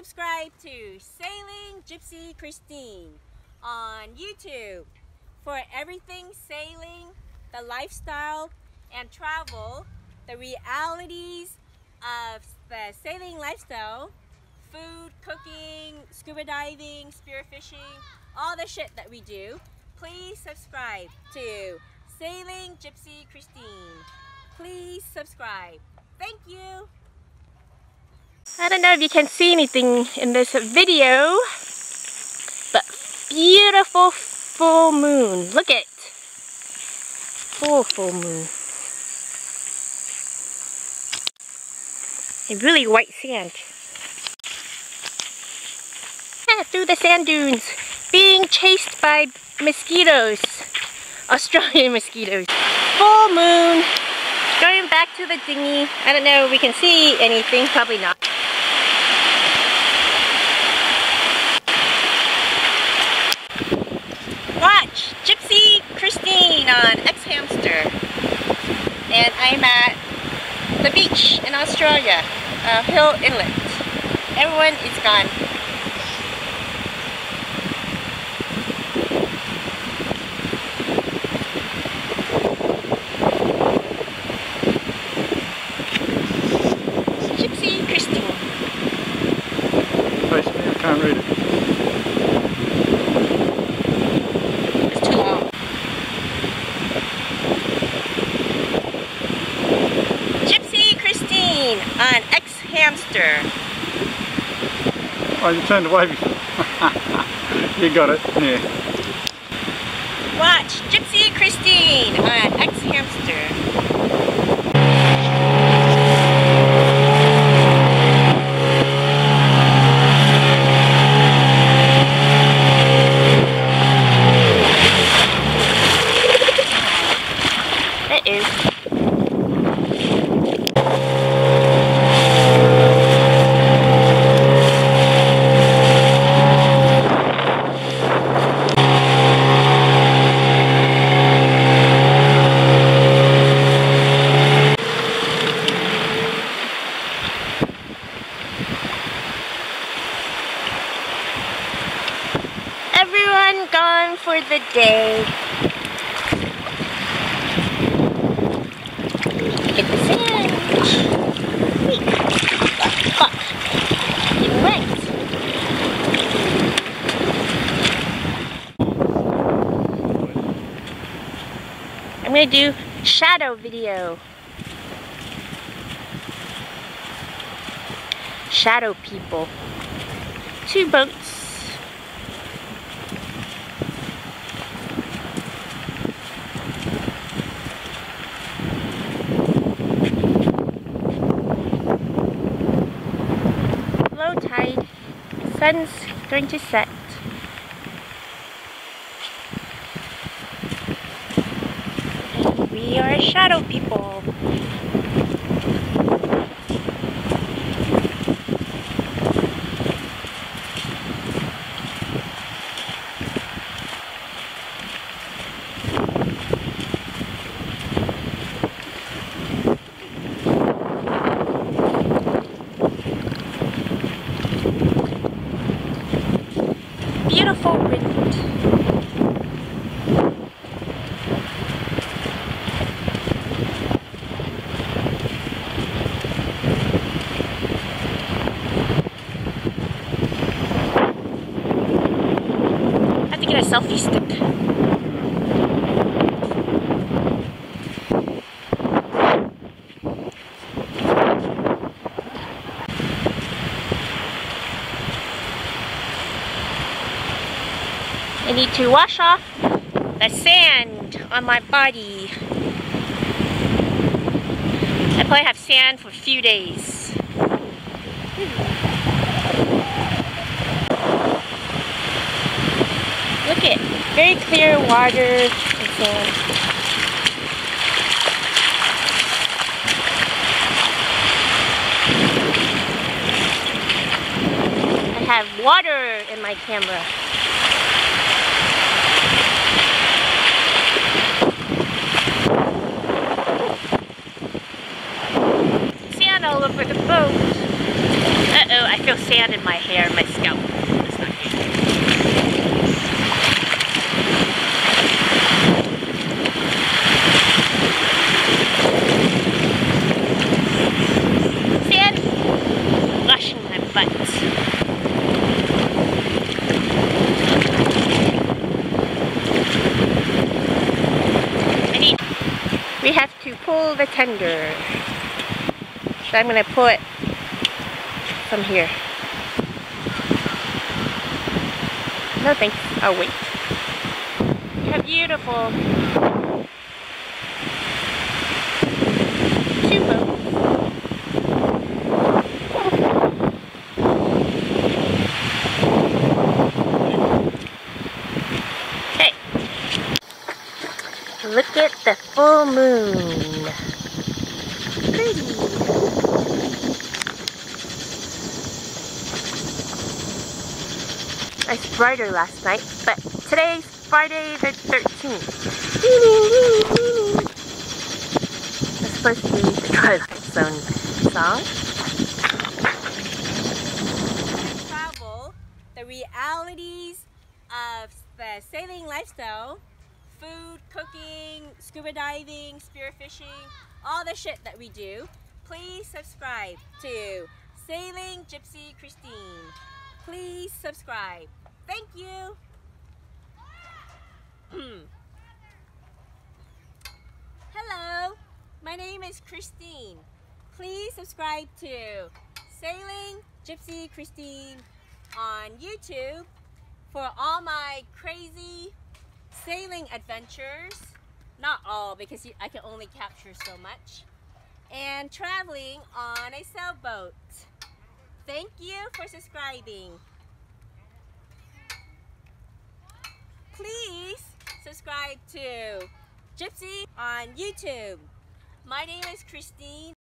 subscribe to Sailing Gypsy Christine on YouTube for everything sailing, the lifestyle and travel, the realities of the sailing lifestyle, food, cooking, scuba diving, spearfishing, all the shit that we do. Please subscribe to Sailing Gypsy Christine. Please subscribe. Thank you. I don't know if you can see anything in this video, but beautiful full moon. Look at full full moon. A really white sand. Ah, through the sand dunes, being chased by mosquitoes, Australian mosquitoes. Full moon. Going back to the dinghy. I don't know if we can see anything, probably not. Watch Gypsy Christine X Hamster. And I'm at the beach in Australia, uh, Hill Inlet. Everyone is gone. Gypsy Christine. Face me, I can't read it. It's too long. Gypsy Christine on X Hamster. Oh, you turned away before. you got it, yeah. Watch Gypsy Christine on X Hamster. It is. Everyone gone the day. Get the sand. Wait. I'm gonna do shadow video. Shadow people. Two boats. Sun's going to set. And we are shadow people. Beautiful wind. I have to get a selfie stick. I need to wash off the sand on my body. I probably have sand for a few days. Look at very clear water. I have water in my camera. Sand all over the boat. Uh-oh, I feel sand in my hair my scalp. That's not good. Sand rushing my butt. I need. We have to pull the tender. So I'm gonna pull it from here. No thanks. I'll wait. How beautiful. Okay. Look at the full moon. Pretty. It's brighter last night, but today's Friday the 13th. It's supposed to be the Twilight Zone song. travel the realities of the sailing lifestyle food, cooking, scuba diving, spearfishing, all the shit that we do. Please subscribe to Sailing Gypsy Christine. Please subscribe. Thank you. Hello, my name is Christine. Please subscribe to Sailing Gypsy Christine on YouTube for all my crazy sailing adventures. Not all, because you- I can only capture so much. And traveling on a sailboat. Thank you for subscribing. Please subscribe to Gypsy on YouTube. My name is Christine.